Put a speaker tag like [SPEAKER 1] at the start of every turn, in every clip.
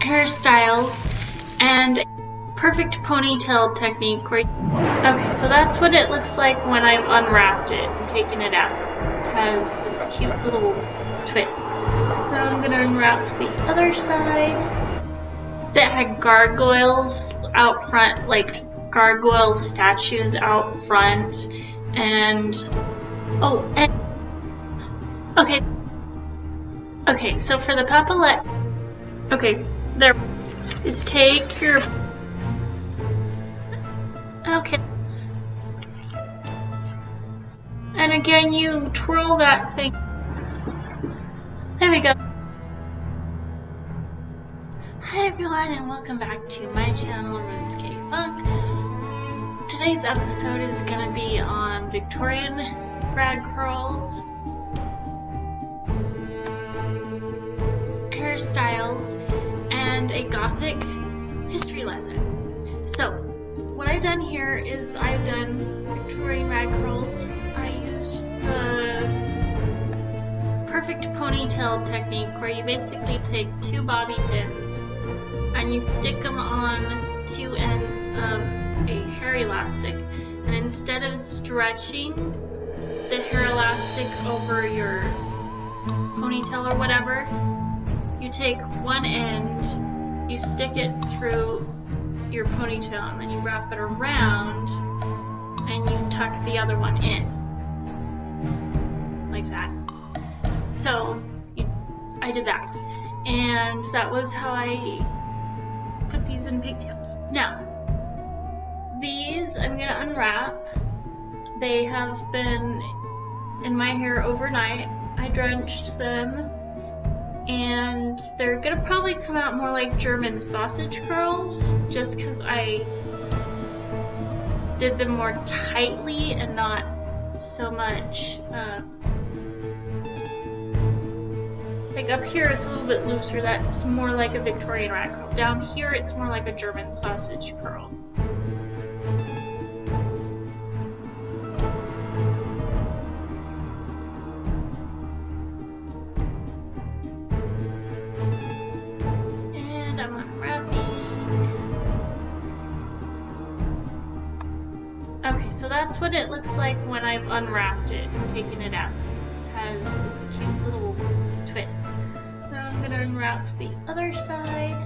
[SPEAKER 1] hairstyles and perfect ponytail technique right? Okay so that's what it looks like when I've unwrapped it and taken it out. It has this cute little twist. Now I'm gonna unwrap the other side that had gargoyles out front like gargoyle statues out front and oh and okay. Okay so for the papalette okay there. Is take your okay. And again you twirl that thing. There we go. Hi everyone and welcome back to my channel Runes K Funk today's episode is gonna be on Victorian rag curls. Hairstyles and a gothic history lesson. So, what I've done here is I've done Victorian rag curls. I used the perfect ponytail technique where you basically take two bobby pins and you stick them on two ends of a hair elastic and instead of stretching the hair elastic over your ponytail or whatever, you take one end, you stick it through your ponytail, and then you wrap it around, and you tuck the other one in. Like that. So, you, I did that. And that was how I put these in pigtails. Now, these I'm gonna unwrap. They have been in my hair overnight. I drenched them and they're gonna probably come out more like German sausage curls just because I did them more tightly and not so much uh, like up here it's a little bit looser that's more like a Victorian rag curl. Down here it's more like a German sausage curl that's what it looks like when I've unwrapped it and taken it out. It has this cute little twist. Now I'm gonna unwrap the other side.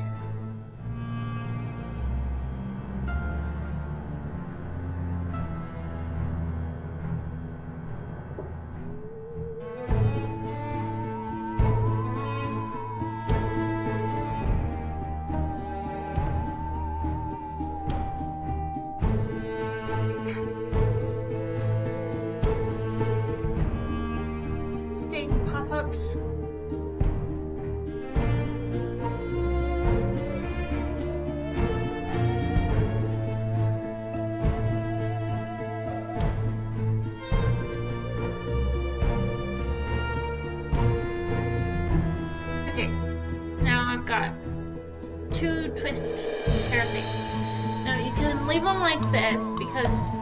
[SPEAKER 1] Things. Now you can leave them like this because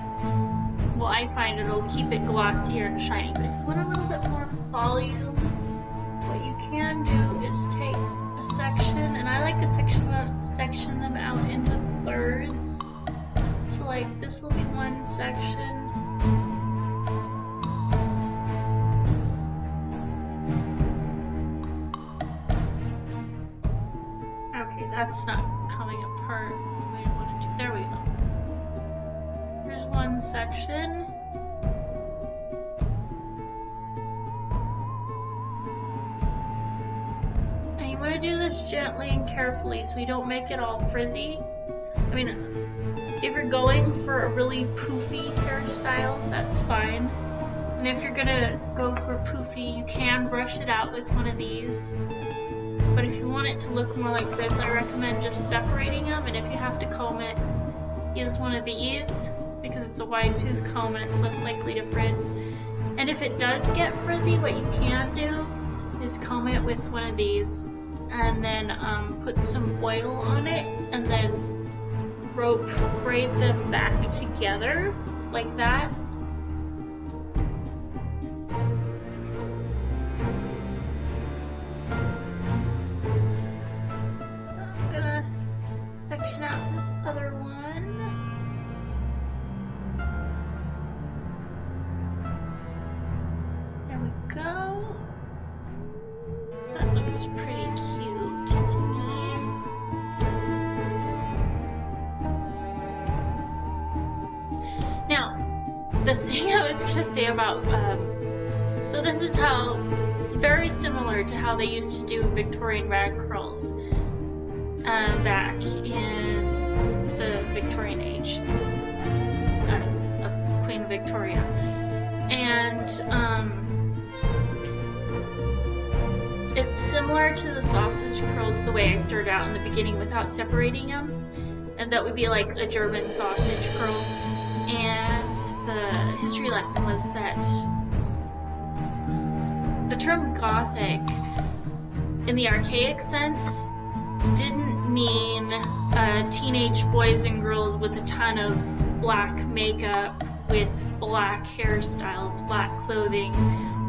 [SPEAKER 1] well, I find it'll keep it glossier and shiny, but if you want a little bit more volume, what you can do is take a section, and I like to section, section them out into thirds. So like this will be one section. That's not coming apart the way I wanted to. There we go. Here's one section. And you want to do this gently and carefully so you don't make it all frizzy. I mean, if you're going for a really poofy hairstyle, that's fine. And if you're gonna go for poofy, you can brush it out with one of these. But if you want it to look more like this, I recommend just separating them. And if you have to comb it, use one of these because it's a wide tooth comb and it's less likely to frizz. And if it does get frizzy, what you can do is comb it with one of these and then um, put some oil on it and then rope braid them back together like that. Say about, um, so this is how, it's very similar to how they used to do Victorian rag curls um, back in the Victorian age uh, of Queen Victoria. And, um, it's similar to the sausage curls the way I started out in the beginning without separating them. And that would be like a German sausage curl. And the history lesson was that the term Gothic, in the archaic sense, didn't mean uh, teenage boys and girls with a ton of black makeup, with black hairstyles, black clothing,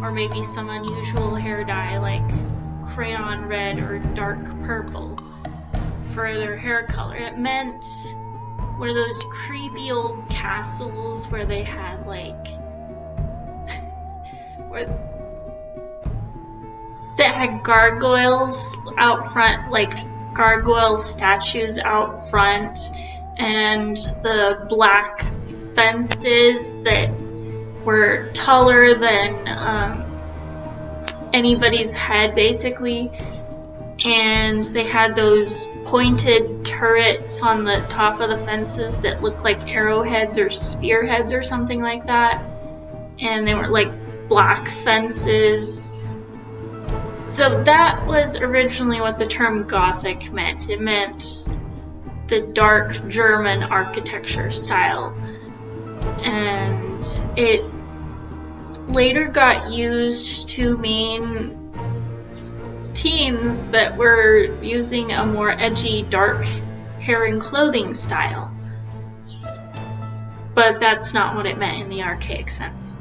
[SPEAKER 1] or maybe some unusual hair dye like crayon red or dark purple for their hair color. It meant one of those creepy old castles where they had like where that had gargoyles out front, like gargoyle statues out front, and the black fences that were taller than um, anybody's head, basically. And they had those pointed turrets on the top of the fences that looked like arrowheads or spearheads or something like that. And they were like black fences. So that was originally what the term Gothic meant. It meant the dark German architecture style. And it later got used to mean teens that were using a more edgy, dark hair and clothing style. But that's not what it meant in the archaic sense.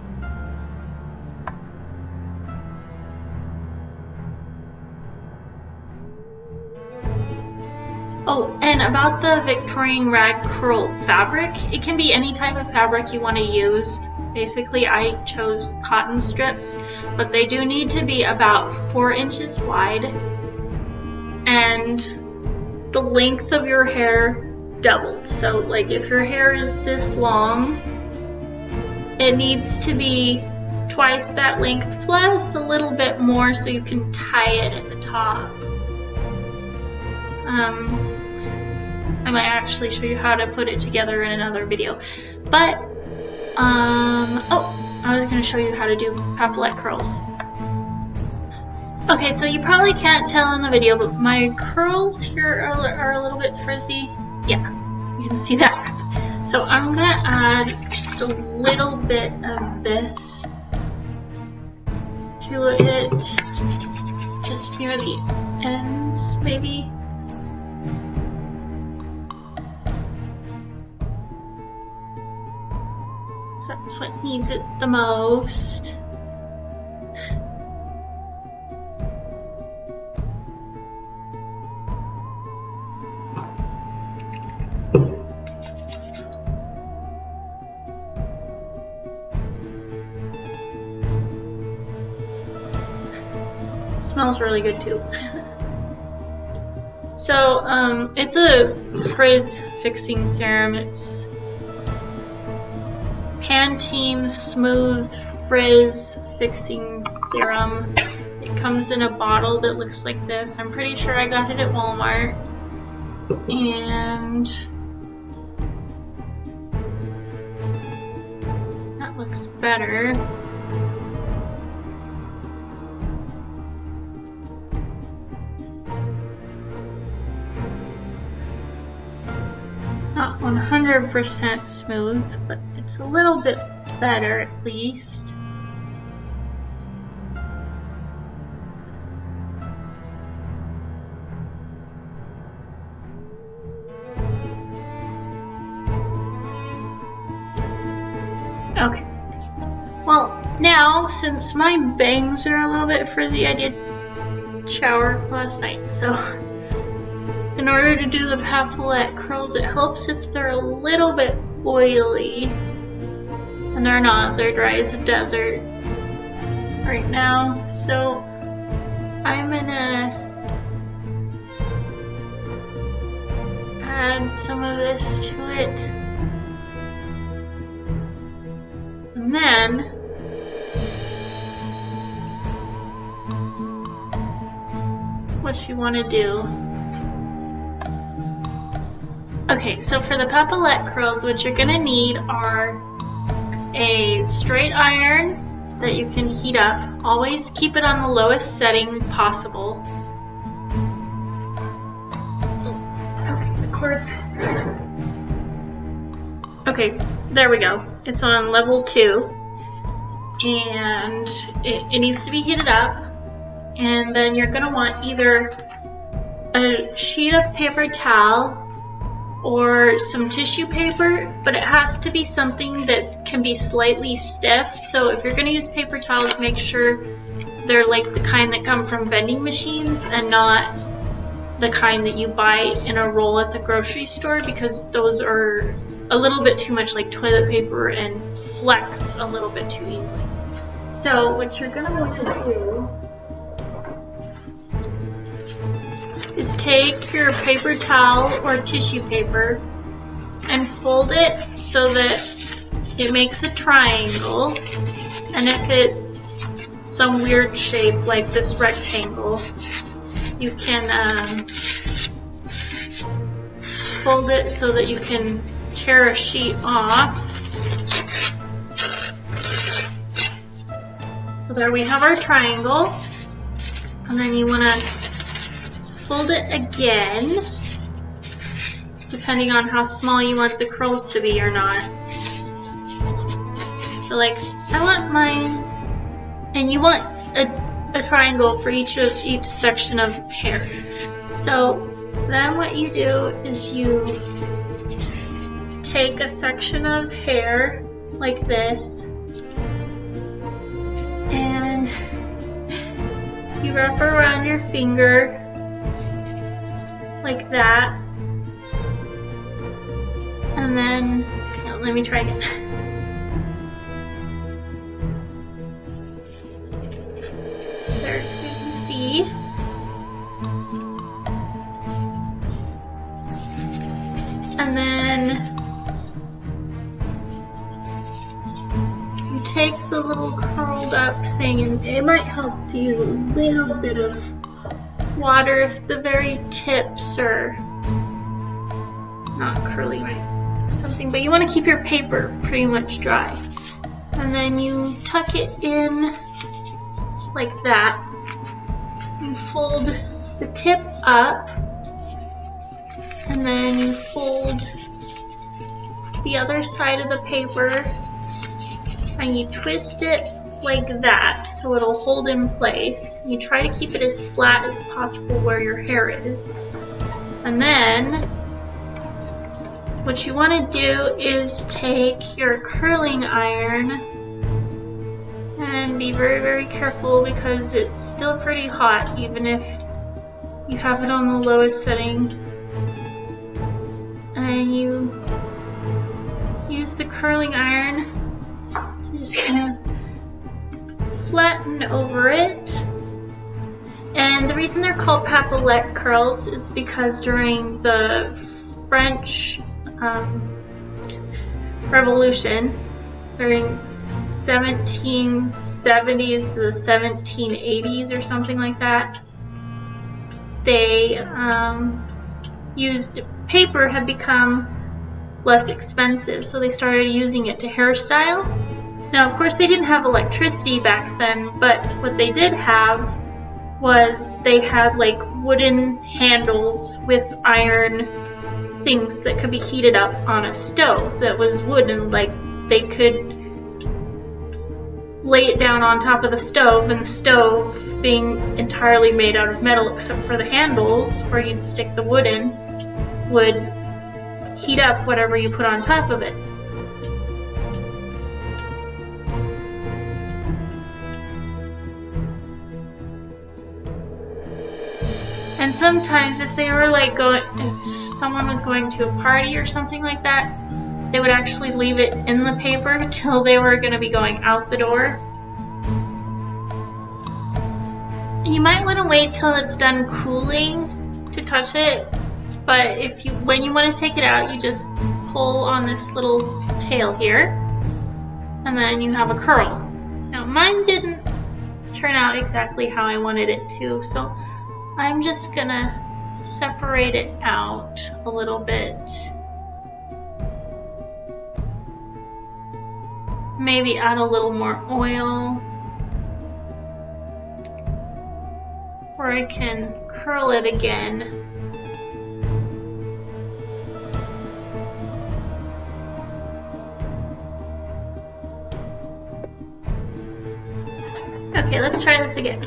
[SPEAKER 1] Oh, and about the Victorian rag curl fabric, it can be any type of fabric you want to use. Basically, I chose cotton strips, but they do need to be about four inches wide. And the length of your hair doubled. So, like, if your hair is this long, it needs to be twice that length plus a little bit more so you can tie it at the top. Um, I might actually show you how to put it together in another video. But, um, oh, I was going to show you how to do papalet curls. Okay, so you probably can't tell in the video, but my curls here are, are a little bit frizzy. Yeah, you can see that. So I'm going to add just a little bit of this to it, just near the ends, maybe. That's what needs it the most. smells really good too. so, um, it's a frizz fixing serum. It's Pantene Smooth Frizz Fixing Serum. It comes in a bottle that looks like this. I'm pretty sure I got it at Walmart. And that looks better. Not 100% smooth, but a little bit better at least. Okay. Well, now, since my bangs are a little bit frizzy, I did shower last night, so in order to do the papalet curls, it helps if they're a little bit oily. And they're not, they're dry as a desert right now. So I'm gonna add some of this to it. And then what you want to do. Okay, so for the papillette curls, what you're gonna need are a straight iron that you can heat up. Always keep it on the lowest setting possible. Okay, there we go. It's on level two. And it, it needs to be heated up. And then you're gonna want either a sheet of paper towel or some tissue paper, but it has to be something that can be slightly stiff. So if you're going to use paper towels, make sure they're like the kind that come from vending machines and not the kind that you buy in a roll at the grocery store because those are a little bit too much like toilet paper and flex a little bit too easily. So what you're going to want to do is take your paper towel or tissue paper and fold it so that it makes a triangle. And if it's some weird shape like this rectangle, you can um, fold it so that you can tear a sheet off. So there we have our triangle. And then you want to fold it again, depending on how small you want the curls to be or not. So like, I want mine, and you want a, a triangle for each of each section of hair. So then what you do is you take a section of hair like this, and you wrap around your finger like that. And then, let me try again. there, so you can see. And then you take the little curled up thing and it might help use a little bit of water if the very tips are not curly something, but you want to keep your paper pretty much dry. And then you tuck it in like that. You fold the tip up and then you fold the other side of the paper and you twist it like that so it'll hold in place. You try to keep it as flat as possible where your hair is. And then what you want to do is take your curling iron and be very very careful because it's still pretty hot even if you have it on the lowest setting and you use the curling iron just kind of flatten over it. And the reason they're called papillette curls is because during the French um, Revolution, during 1770s to the 1780s or something like that, they um, used paper had become less expensive, so they started using it to hairstyle. Now, of course, they didn't have electricity back then, but what they did have was they had like wooden handles with iron things that could be heated up on a stove that was wooden. Like they could lay it down on top of the stove, and the stove, being entirely made out of metal except for the handles where you'd stick the wood in, would heat up whatever you put on top of it. And sometimes if they were like going, if someone was going to a party or something like that, they would actually leave it in the paper till they were going to be going out the door. You might want to wait till it's done cooling to touch it. But if you, when you want to take it out, you just pull on this little tail here, and then you have a curl. Now mine didn't turn out exactly how I wanted it to, so I'm just gonna separate it out a little bit. Maybe add a little more oil. Or I can curl it again. Okay, let's try this again.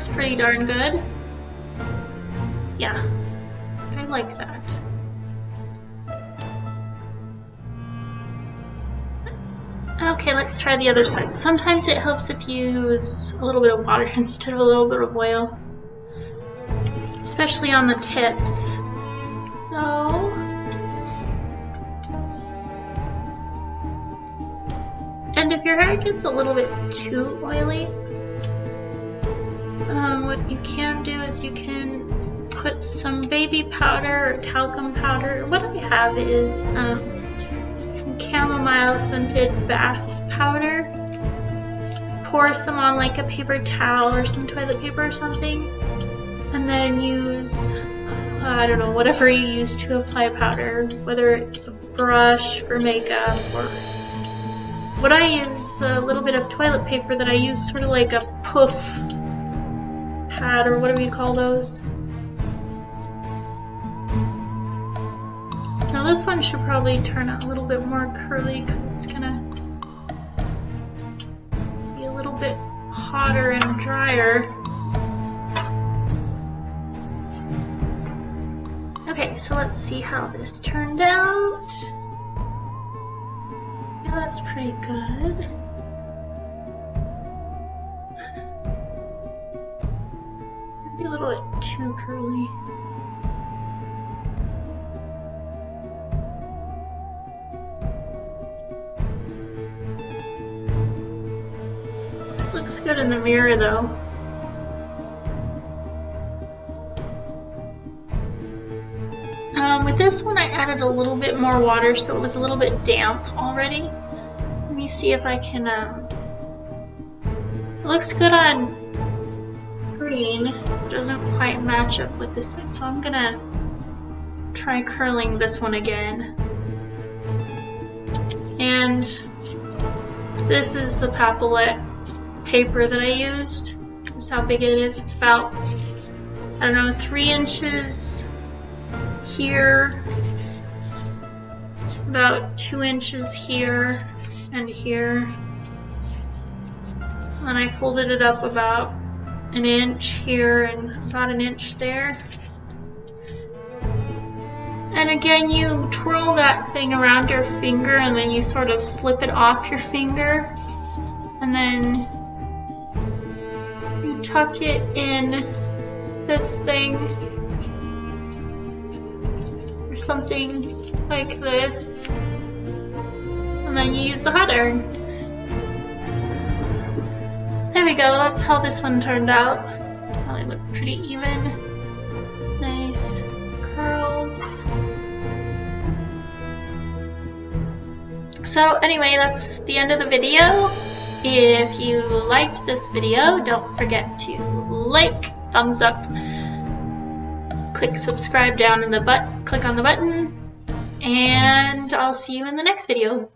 [SPEAKER 1] Looks pretty darn good. Yeah, I like that. Okay, let's try the other side. Sometimes it helps if you use a little bit of water instead of a little bit of oil. Especially on the tips. So... And if your hair gets a little bit too oily, um, what you can do is you can put some baby powder or talcum powder. What I have is um, some chamomile scented bath powder. Pour some on like a paper towel or some toilet paper or something. And then use, uh, I don't know, whatever you use to apply powder, whether it's a brush for makeup or what I use a little bit of toilet paper that I use sort of like a poof pad or whatever you call those. Now this one should probably turn out a little bit more curly because it's gonna be a little bit hotter and drier. Okay, so let's see how this turned out. Yeah, that's pretty good. Little bit too curly. Looks good in the mirror though. Um, with this one I added a little bit more water so it was a little bit damp already. Let me see if I can, um, it looks good on green. Doesn't quite match up with this one, so I'm gonna try curling this one again. And this is the Papillette paper that I used. This is how big it is. It's about, I don't know, three inches here, about two inches here and here. And I folded it up about an inch here and about an inch there. And again, you twirl that thing around your finger and then you sort of slip it off your finger. And then you tuck it in this thing or something like this and then you use the hot iron. We go, that's how this one turned out. Probably look pretty even. Nice curls. So anyway, that's the end of the video. If you liked this video, don't forget to like, thumbs up, click subscribe down in the butt, click on the button, and I'll see you in the next video.